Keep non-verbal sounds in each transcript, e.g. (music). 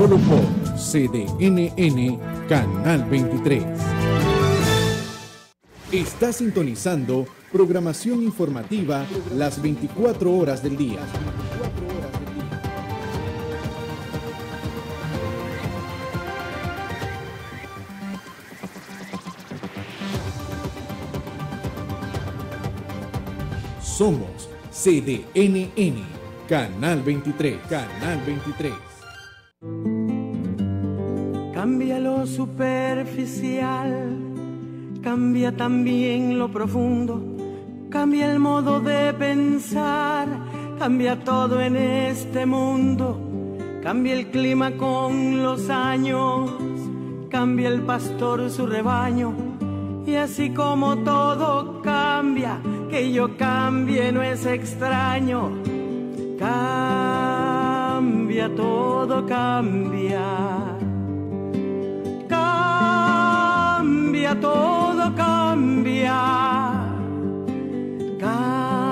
Solo por CDNN Canal 23. Está sintonizando programación informativa las 24 horas del día. Somos CDNN, Canal 23, Canal 23. Superficial, cambia también lo profundo, cambia el modo de pensar, cambia todo en este mundo, cambia el clima con los años, cambia el pastor su rebaño, y así como todo cambia, que yo cambie no es extraño. Cambia, todo cambia. Cambia, todo cambia.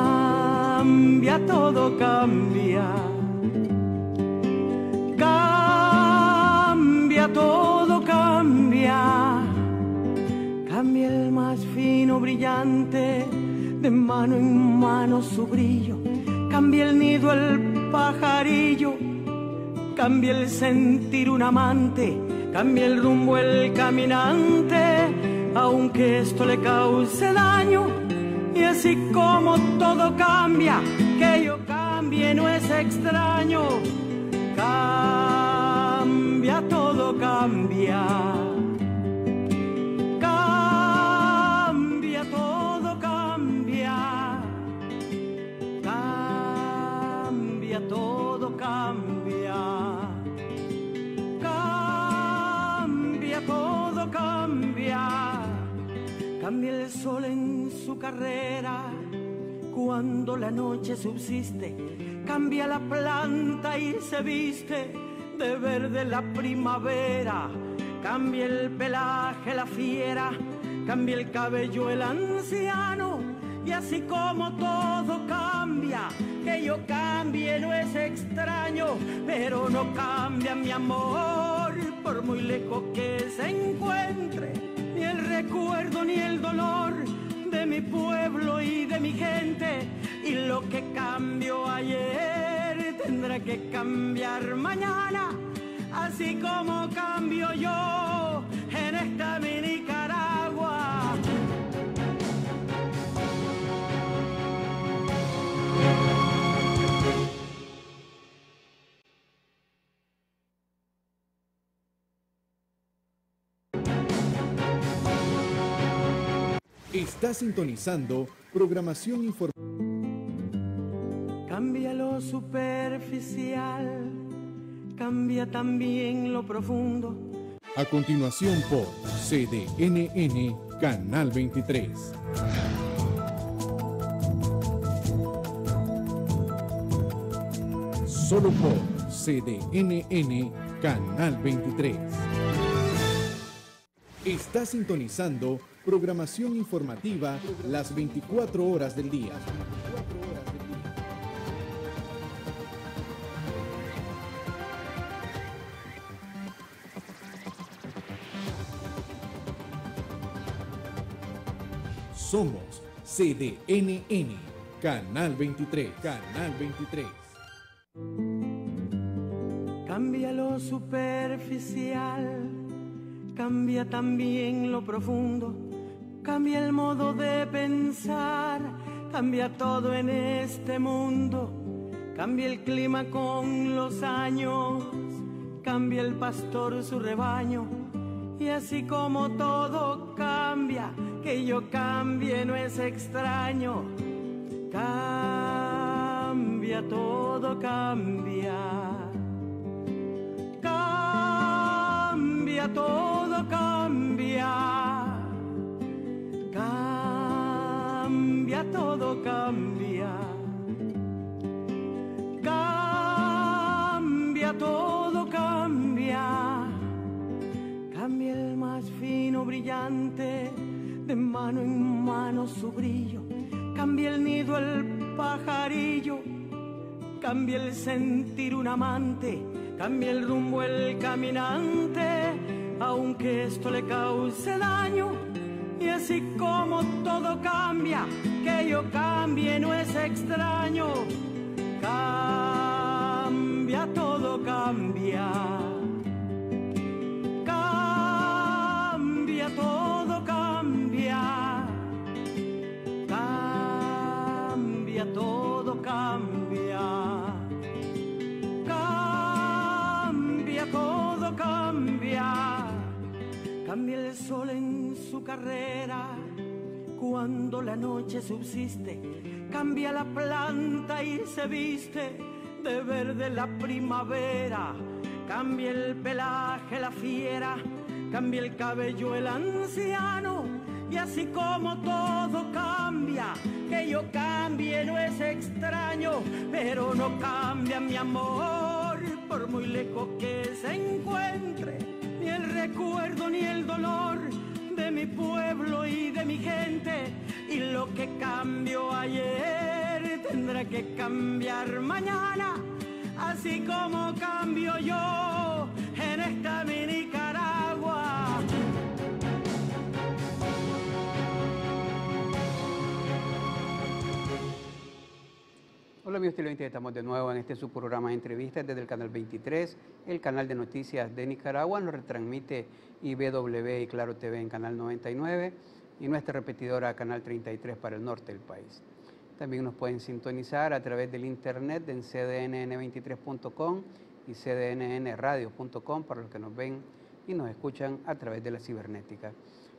Cambia, todo cambia. Cambia, todo cambia. Cambia el más fino brillante de mano en mano su brillo, cambia el nido el pajarillo, cambia el sentir un amante, cambia el rumbo el caminante, aunque esto le cause daño, y así como todo cambia, que yo cambie no es extraño, cambia, todo cambia. Cambia, todo cambia. Cambia, todo cambia. Cambia el sol en su carrera cuando la noche subsiste. Cambia la planta y se viste de verde la primavera. Cambia el pelaje la fiera, cambia el cabello el anciano. Y así como todo cambia, que yo cambie no es extraño, pero no cambia mi amor, por muy lejos que se encuentre, el recuerdo ni el dolor de mi pueblo y de mi gente. Y lo que cambió ayer tendrá que cambiar mañana, así como cambio yo Está sintonizando programación informativa. Cambia lo superficial, cambia también lo profundo. A continuación por CDNN Canal 23. Solo por CDNN Canal 23. Está sintonizando programación informativa las 24 horas del día. Somos CDNN, Canal 23, Canal 23. Cambia lo superficial, cambia también lo profundo, cambia el modo de pensar, cambia todo en este mundo, cambia el clima con los años, cambia el pastor su rebaño, y así como todo cambia, que yo cambie no es extraño, cambia, todo cambia. Cambia, todo cambia. Cambia, todo cambia. Cambia, todo cambia. Cambia el más fino brillante, de mano en mano su brillo. Cambia el nido el pajarillo, cambia el sentir un amante, cambia el rumbo el caminante, aunque esto le cause daño. Y así como todo cambia, que yo cambie no es extraño. Cambia, todo cambia. Cambia el sol en su carrera cuando la noche subsiste. Cambia la planta y se viste de verde la primavera. Cambia el pelaje la fiera, cambia el cabello el anciano. Y así como todo cambia, que yo cambie no es extraño, pero no cambia mi amor, por muy lejos que se encuentre, recuerdo ni el dolor de mi pueblo y de mi gente. Y lo que cambió ayer tendrá que cambiar mañana, así como cambio yo en esta mi Hola amigos televidentes, estamos de nuevo en este su programa de entrevistas desde el canal 23, el canal de noticias de Nicaragua, nos retransmite IBW y Claro TV en canal 99 y nuestra repetidora canal 33 para el norte del país. También nos pueden sintonizar a través del internet en cdnn23.com y cdnnradio.com para los que nos ven y nos escuchan a través de la cibernética.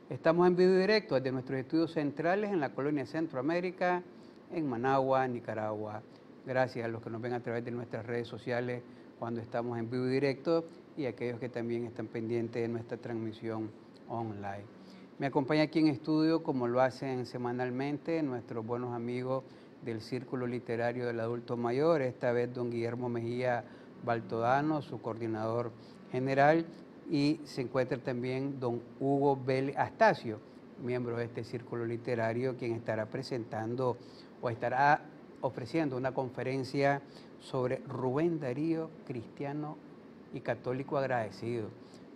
Estamos en vivo directo desde nuestros estudios centrales en la colonia Centroamérica, en Managua, Nicaragua. Gracias a los que nos ven a través de nuestras redes sociales cuando estamos en vivo directo y a aquellos que también están pendientes de nuestra transmisión online. Me acompaña aquí en estudio, como lo hacen semanalmente, nuestros buenos amigos del Círculo Literario del Adulto Mayor, esta vez don Guillermo Mejía Baltodano, su coordinador general, y se encuentra también don Hugo Vélez Astacio, miembro de este Círculo Literario, quien estará presentando o estará ofreciendo una conferencia sobre Rubén Darío, cristiano y católico agradecido.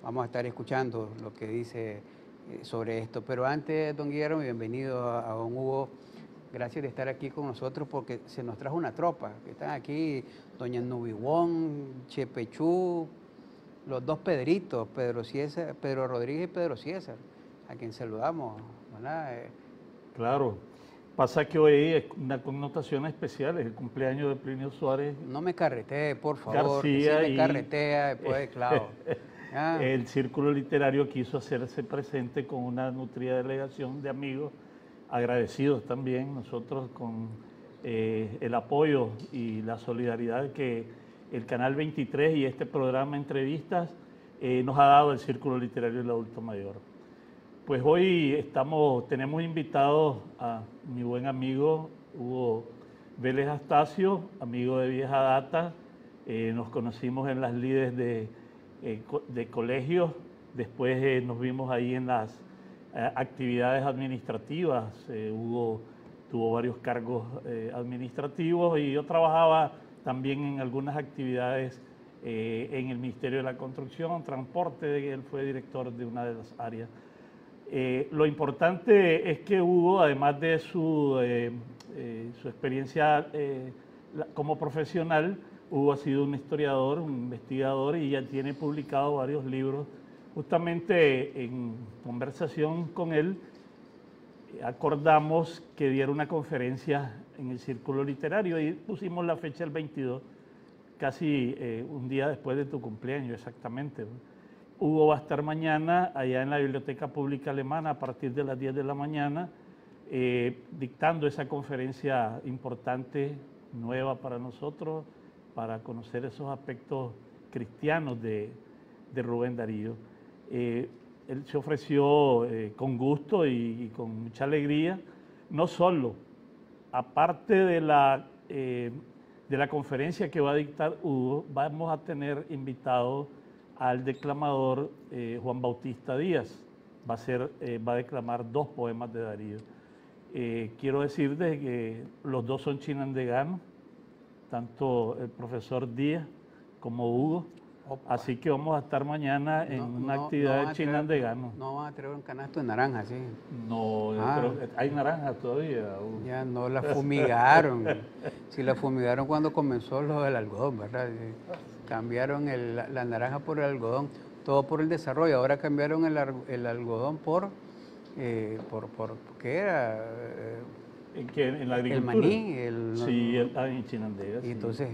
Vamos a estar escuchando lo que dice eh, sobre esto. Pero antes, don Guillermo, bienvenido a, don Hugo. Gracias de estar aquí con nosotros porque se nos trajo una tropa. Están aquí doña Nubiwón, Chepechú, los dos Pedritos, Pedro, Ciesa, Pedro Rodríguez y Pedro César, a quien saludamos. Eh, Claro. Pasa que hoy es una connotación especial, es el cumpleaños de Plinio Suárez. No me carretee, por favor. que García me y- carretea, después, (laughs) claro. Ya. El Círculo Literario quiso hacerse presente con una nutrida delegación de amigos, agradecidos también nosotros con eh, el apoyo y la solidaridad que el Canal 23 y este programa Entrevistas eh, nos ha dado el Círculo Literario del Adulto Mayor. Pues hoy estamos, tenemos invitados a mi buen amigo Hugo Vélez Astacio, amigo de vieja data. Eh, nos conocimos en las de, eh, de colegios, después eh, nos vimos ahí en las actividades administrativas. Hugo tuvo varios cargos administrativos y yo trabajaba también en algunas actividades en el Ministerio de la Construcción, Transporte, él fue director de una de las áreas. Eh, lo importante es que Hugo, además de su, eh, eh, su experiencia eh, como profesional, Hugo ha sido un historiador, un investigador y ya tiene publicado varios libros. Justamente en conversación con él, acordamos que diera una conferencia en el Círculo Literario y pusimos la fecha el 22, casi un día después de tu cumpleaños exactamente. Hugo va a estar mañana allá en la Biblioteca Pública Alemana a partir de las 10 de la mañana, eh, dictando esa conferencia importante, nueva para nosotros, para conocer esos aspectos cristianos de, de Rubén Darío. Eh, él se ofreció eh, con gusto y, y con mucha alegría, no solo, aparte de la, eh, de la conferencia que va a dictar Hugo, vamos a tener invitado al declamador eh, Juan Bautista Díaz. Va a, ser, eh, va a declamar dos poemas de Darío. Eh, quiero decirles que los dos son chinandeganos, tanto el profesor Díaz como Hugo. Así que vamos a estar mañana en una actividad de chinandegano. No van a traer un canasto de naranja, sí. No, Ah. pero hay naranjas todavía. Ya no la fumigaron. si la fumigaron cuando comenzó lo del algodón, ¿verdad? Sí. (laughs) Cambiaron el- la, la naranja por el algodón, todo por el desarrollo. Ahora cambiaron el, el algodón por, eh, por, por, ¿qué era? Eh, ¿En, qué? ¿En la el agricultura? maní. El, Sí, el- ah, en Chinandega. Y sí. entonces,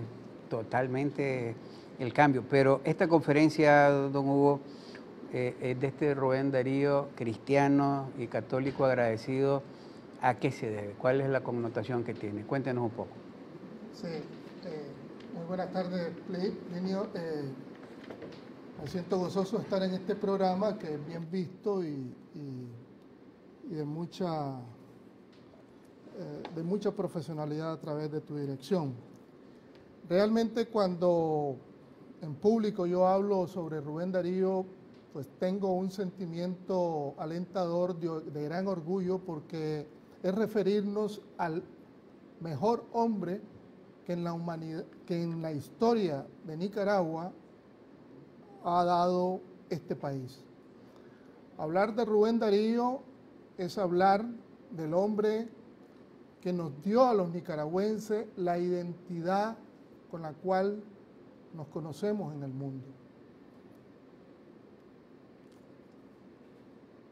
totalmente el cambio. Pero esta conferencia, don Hugo, eh, es de este Rubén Darío, cristiano y católico agradecido. ¿A qué se debe? ¿Cuál es la connotación que tiene? Cuéntenos un poco. Sí, buenas tardes, Play- Plinio. Eh, me siento gozoso de estar en este programa que es bien visto y, de, mucha, eh, de mucha profesionalidad a través de tu dirección. Realmente cuando en público yo hablo sobre Rubén Darío, pues tengo un sentimiento alentador de gran orgullo porque es referirnos al mejor hombre que en la humanidad, que en la historia de Nicaragua ha dado este país. Hablar de Rubén Darío es hablar del hombre que nos dio a los nicaragüenses la identidad con la cual nos conocemos en el mundo.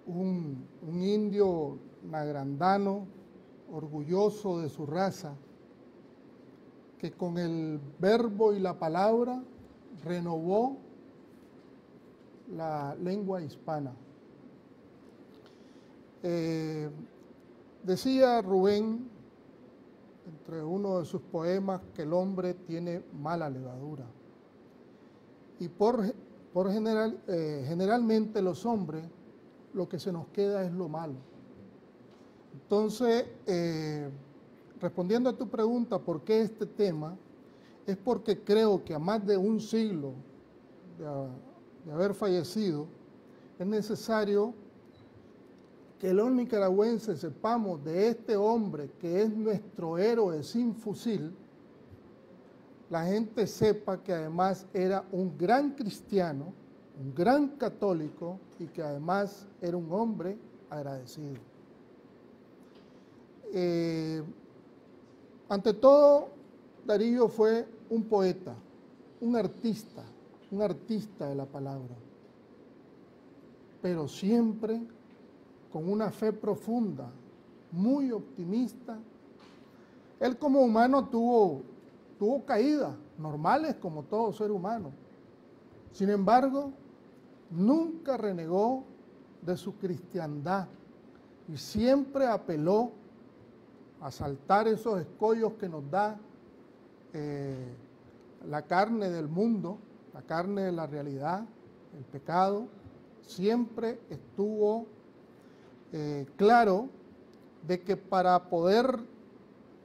Un, un indio nagrandano, orgulloso de su raza, que con el verbo y la palabra renovó la lengua hispana. Eh, decía Rubén, entre uno de sus poemas, que el hombre tiene mala levadura. Y por, por general, eh, generalmente los hombres lo que se nos queda es lo malo. Entonces, eh, respondiendo a tu pregunta, ¿por qué este tema? Es porque creo que a más de un siglo de, haber fallecido, es necesario que los nicaragüenses sepamos de este hombre que es nuestro héroe sin fusil, la gente sepa que además era un gran cristiano, un gran católico y que además era un hombre agradecido. Eh, ante todo, Darío fue un poeta, un artista, un artista de la palabra, pero siempre con una fe profunda, muy optimista. Él como humano tuvo, tuvo caídas normales como todo ser humano. Sin embargo, nunca renegó de su cristiandad y siempre apeló a saltar esos escollos que nos da eh, la carne del mundo, la carne de la realidad, el pecado. Siempre estuvo eh, claro de que para poder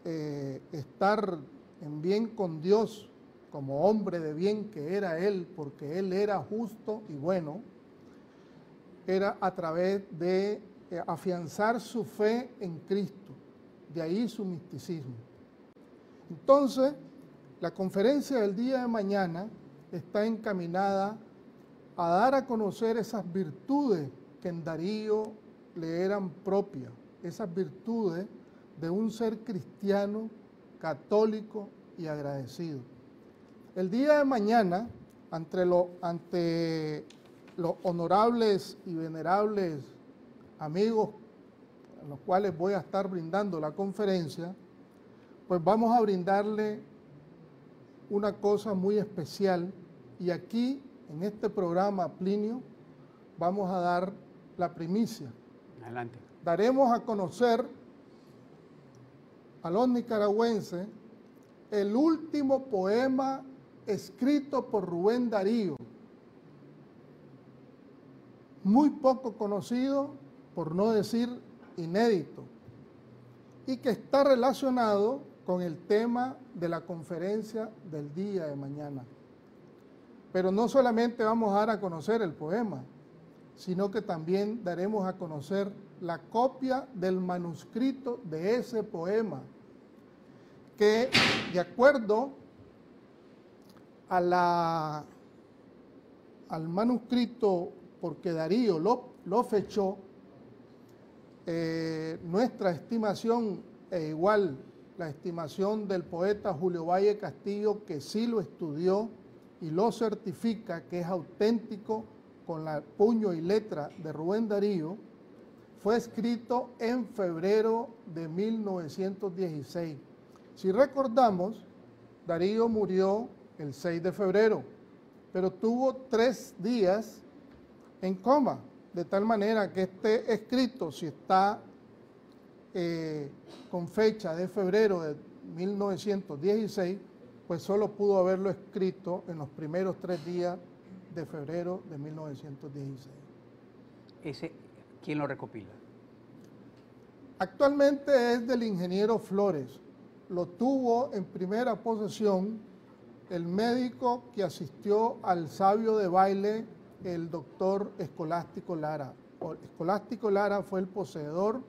eh, estar en bien con Dios, como hombre de bien que era él, porque él era justo y bueno, era a través de afianzar su fe en Cristo, de ahí su misticismo. Entonces, la conferencia del día de mañana está encaminada a dar a conocer esas virtudes que en Darío le eran propias, esas virtudes de un ser cristiano, católico y agradecido. El día de mañana, ante, lo, los honorables y venerables amigos a los cuales voy a estar brindando la conferencia, pues vamos a brindarle una cosa muy especial y aquí en este programa Plinio vamos a dar la primicia. Adelante. Daremos a conocer a los nicaragüenses el último poema escrito por Rubén Darío, muy poco conocido, por no decir inédito, y que está relacionado con el tema de la conferencia del día de mañana. Pero no solamente vamos a dar a conocer el poema, sino que también daremos a conocer la copia del manuscrito de ese poema, que de acuerdo a la al manuscrito porque Darío lo, lo fechó, eh, nuestra estimación es igual la estimación del poeta Julio Valle Castillo, que sí lo estudió y lo certifica que es auténtico con la puño y letra de Rubén Darío, fue escrito en febrero de 1916. Si recordamos, Darío murió el 6 de febrero, pero tuvo tres días en coma, de tal manera que este escrito, si está eh, con fecha de febrero de 1916, pues solo pudo haberlo escrito en los primeros tres días de febrero de 1916. Ese, ¿Quién lo recopila? Actualmente es del ingeniero Flores. Lo tuvo en primera posesión el médico que asistió al sabio de baile, el doctor Escolástico Lara. Escolástico Lara fue el poseedor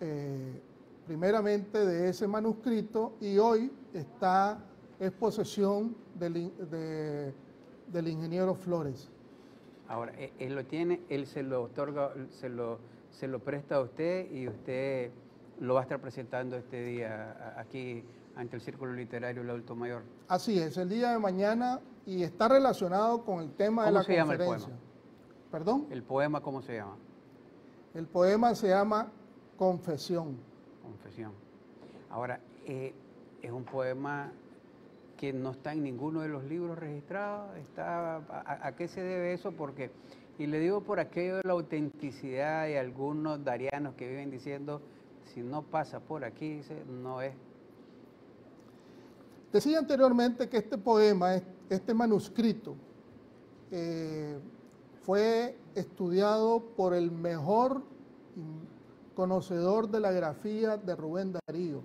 eh, primeramente de ese manuscrito y hoy está en posesión del, del ingeniero Flores. Ahora, e, él lo tiene, él se lo otorga, se lo, se lo presta a usted y usted lo va a estar presentando este día aquí ante el Círculo Literario del Adulto Mayor. Así es, el día de mañana y está relacionado con el tema de la se conferencia. Llama el poema? ¿Perdón? ¿El poema cómo se llama? El poema se llama Confesión. Confesión. Ahora, eh, es un poema que no está en ninguno de los libros registrados. Está, a, qué se debe eso? Porque, y le digo por aquello de la autenticidad de algunos darianos que viven diciendo, si no pasa por aquí, no es. Decía anteriormente que este poema, este manuscrito, eh, fue estudiado por el mejor conocedor de la grafía de Rubén Darío,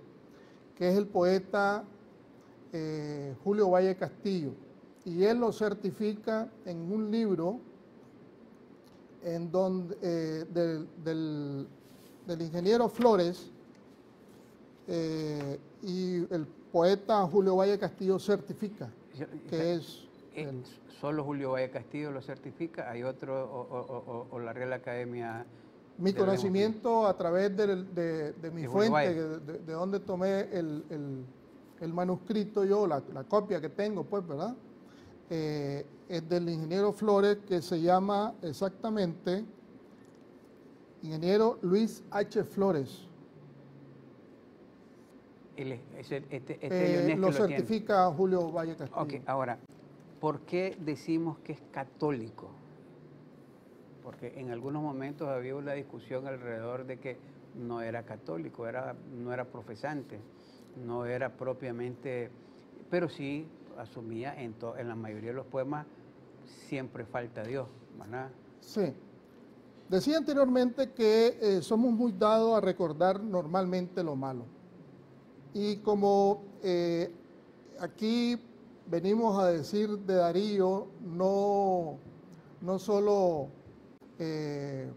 que es el poeta eh, Julio Valle Castillo. Y él lo certifica en un libro en donde, eh, del, ingeniero Flores y el poeta Julio Valle Castillo certifica que es... ¿Solo Julio Valle Castillo lo certifica? ¿Hay otro o la Real Academia mi conocimiento a través de, mi fuente, de, donde tomé el, manuscrito yo, la, copia que tengo, pues, ¿verdad? Eh, es del ingeniero Flores, que se llama exactamente ingeniero Luis H. Flores. Este, este eh, lo certifica Julio Valle Castillo. Ok, ahora, ¿por qué decimos que es católico? porque en algunos momentos había una discusión alrededor de que no era católico, era, no era profesante, no era propiamente, pero sí asumía en, en la mayoría de los poemas siempre falta Dios, ¿verdad? Sí. Decía anteriormente que eh, somos muy dados a recordar normalmente lo malo. Y como eh, aquí venimos a decir de Darío, no, no solo eh,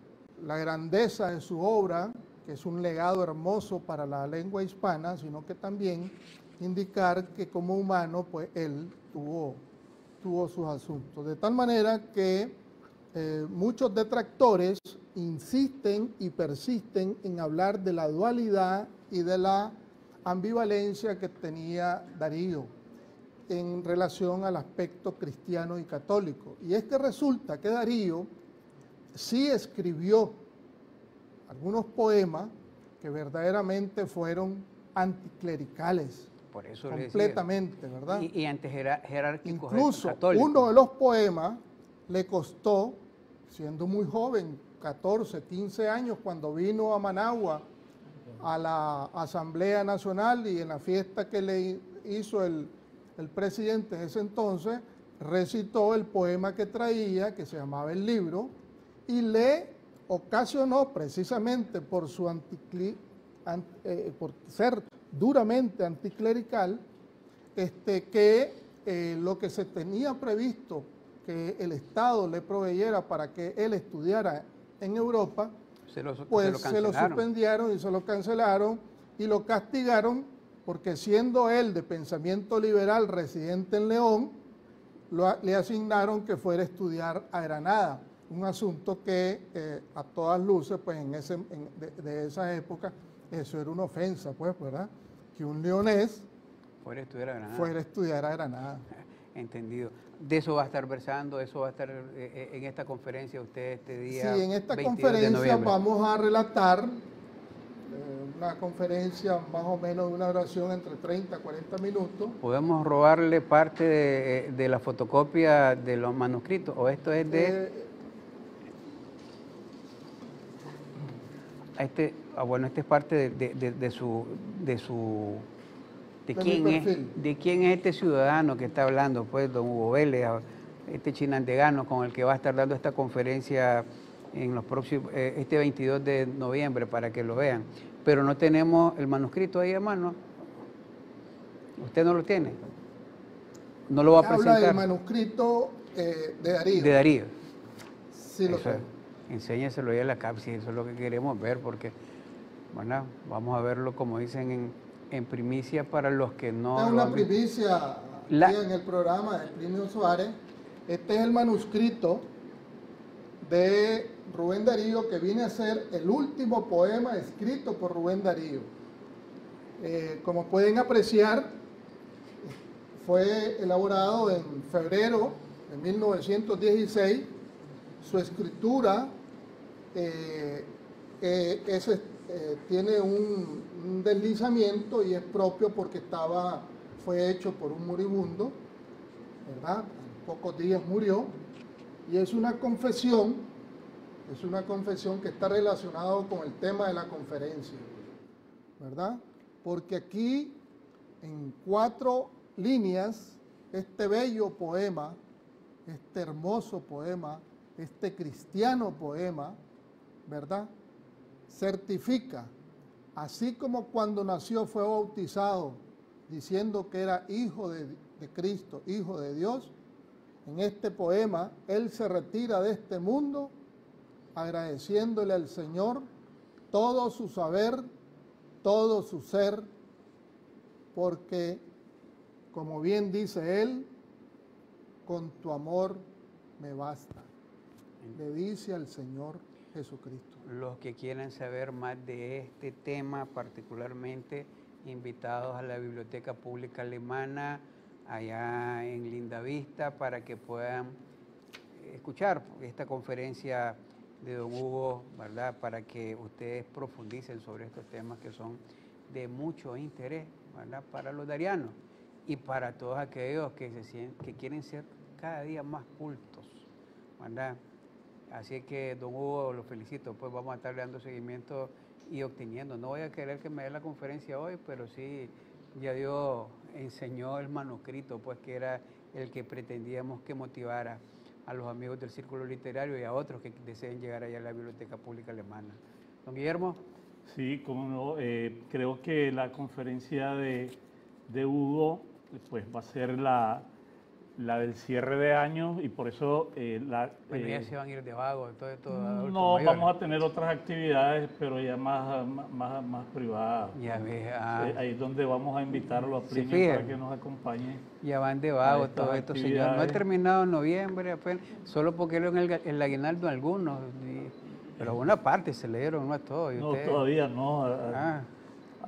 la grandeza de su obra, que es un legado hermoso para la lengua hispana, sino que también indicar que como humano, pues él tuvo, tuvo sus asuntos. De tal manera que eh, muchos detractores insisten y persisten en hablar de la dualidad y de la ambivalencia que tenía Darío en relación al aspecto cristiano y católico. Y es que resulta que Darío sí escribió algunos poemas que verdaderamente fueron anticlericales. Por eso completamente, ¿verdad? Y, y antijerárquicos Incluso uno de los poemas le costó, siendo muy joven, 14, 15 años, cuando vino a Managua a la Asamblea Nacional y en la fiesta que le hizo el, el presidente en ese entonces, recitó el poema que traía, que se llamaba El Libro, y le ocasionó precisamente por, su eh, por ser duramente anticlerical, este, que eh, lo que se tenía previsto que el Estado le proveyera para que él estudiara en Europa, pues se lo suspendieron y se lo cancelaron y lo castigaron porque siendo él de pensamiento liberal residente en León, le asignaron que fuera a estudiar a Granada, un asunto que eh, a todas luces, pues en ese, de, esa época, eso era una ofensa, pues, ¿verdad? Que un leonés fuera a estudiar a Granada. Fuera a estudiar a Granada. (laughs) Entendido. De eso va a estar versando, eso va a estar eh, eh, en esta conferencia usted este día. Sí, en esta conferencia vamos a relatar una conferencia más o menos de una oración entre 30 y 40 minutos. ¿Podemos robarle parte de, la fotocopia de los manuscritos? ¿O esto es de...? Eh, este, ah, bueno, este es parte de, su... De su de, quién es, ¿De quién es este ciudadano que está hablando? Pues don Hugo Vélez, este chinandegano con el que va a estar dando esta conferencia en los próximos, eh, este 22 de noviembre para que lo vean pero no tenemos el manuscrito ahí a mano. ¿Usted no lo tiene? ¿No lo va a presentar? Habla del manuscrito eh, de Darío. De Darío. Sí, lo sé. Enséñeselo ahí a la CAPSI, eso es lo que queremos ver, porque bueno, vamos a verlo, como dicen, en, primicia para los que no... Es una primicia en el programa de Plinio Suárez. Este es el manuscrito de Rubén Darío, que viene a ser el último poema escrito por Rubén Darío. Eh, como pueden apreciar, fue elaborado en febrero de 1916. Su escritura eh, eh, tiene un, deslizamiento y es propio porque estaba, fue hecho por un moribundo, ¿verdad? En pocos días murió y es una confesión, es una confesión que está relacionada con el tema de la conferencia, ¿verdad? Porque aquí, en cuatro líneas, este bello poema, este hermoso poema, este cristiano poema, ¿verdad? Certifica, así como cuando nació fue bautizado diciendo que era hijo de, Cristo, hijo de Dios, en este poema, él se retira de este mundo agradeciéndole al Señor todo su saber, todo su ser, porque, como bien dice él, con tu amor me basta. Le dice al Señor Jesucristo. Los que quieran saber más de este tema, particularmente invitados a la Biblioteca Pública Alemana, allá en Linda Vista para que puedan escuchar esta conferencia de don Hugo, ¿verdad? Para que ustedes profundicen sobre estos temas que son de mucho interés, ¿verdad? Para los darianos y para todos aquellos que, se que quieren ser cada día más cultos, ¿verdad? Así que, don Hugo, lo felicito, pues vamos a estar dando seguimiento y obteniendo. No voy a querer que me dé la conferencia hoy, pero sí ya Dios enseñó el manuscrito, pues que era el que pretendíamos que motivara a los amigos del círculo literario y a otros que deseen llegar allá a la Biblioteca Pública Alemana. Don Guillermo. Sí, como no, eh, creo que la conferencia de, de Hugo pues va a ser la, la del cierre de año y por eso eh, la... Bueno, ya eh, se van a ir de vago, todo esto. No, vamos a tener otras actividades, pero ya más, más, más privadas. Ya ves, ah. ahí es donde vamos a invitarlo a Plinio para que nos acompañe. Ya van de vago todo esto, señor. No ha terminado en noviembre, apenas, solo porque en el, el aguinaldo algunos, pero una parte se leyeron, no a todos. No, todavía no. Ah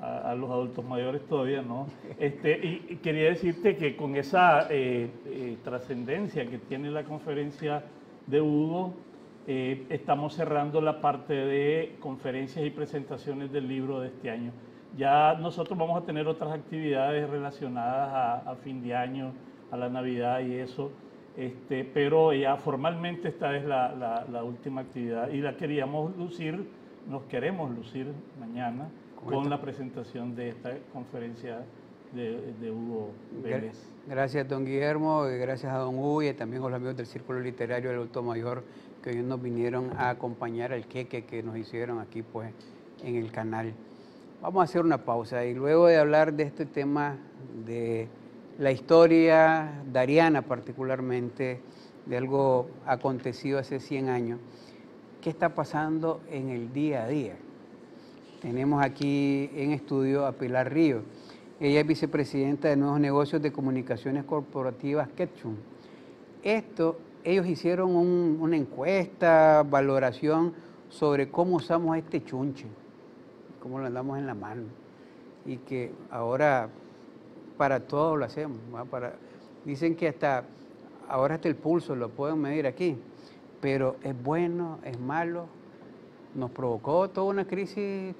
a, los adultos mayores todavía no. Este, y, quería decirte que con esa eh, eh, trascendencia que tiene la conferencia de Hugo, eh, estamos cerrando la parte de conferencias y presentaciones del libro de este año. Ya nosotros vamos a tener otras actividades relacionadas a, fin de año, a la Navidad y eso, este, pero ya formalmente esta es la, la última actividad y la queríamos lucir, nos queremos lucir mañana con la presentación de esta conferencia de, Hugo Vélez. Gracias, don Guillermo, gracias a don Hugo y también a los amigos del Círculo Literario del Auto Mayor que hoy nos vinieron a acompañar al queque que nos hicieron aquí pues en el canal. Vamos a hacer una pausa y luego de hablar de este tema de la historia dariana particularmente, de algo acontecido hace 100 años, ¿qué está pasando en el día a día? Tenemos aquí en estudio a Pilar Río. Ella es vicepresidenta de Nuevos Negocios de Comunicaciones Corporativas Ketchum. esto, ellos hicieron una encuesta, valoración sobre cómo usamos este chunche, cómo lo andamos en la mano. Y que ahora para todo lo hacemos. Dicen que hasta ahora hasta el pulso lo pueden medir aquí, pero es bueno, es malo. Nos provocó toda una crisis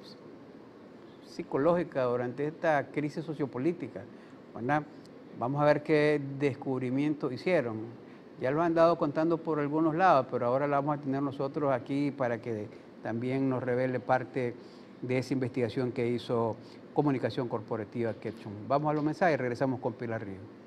psicológica durante esta crisis sociopolítica. Vamos a ver qué descubrimiento hicieron. Ya lo han dado contando por algunos lados, pero ahora lo vamos a tener nosotros aquí para que también nos revele parte de esa investigación que hizo Comunicación Corporativa Ketchum. Vamos a los mensajes y regresamos con Pilar Río.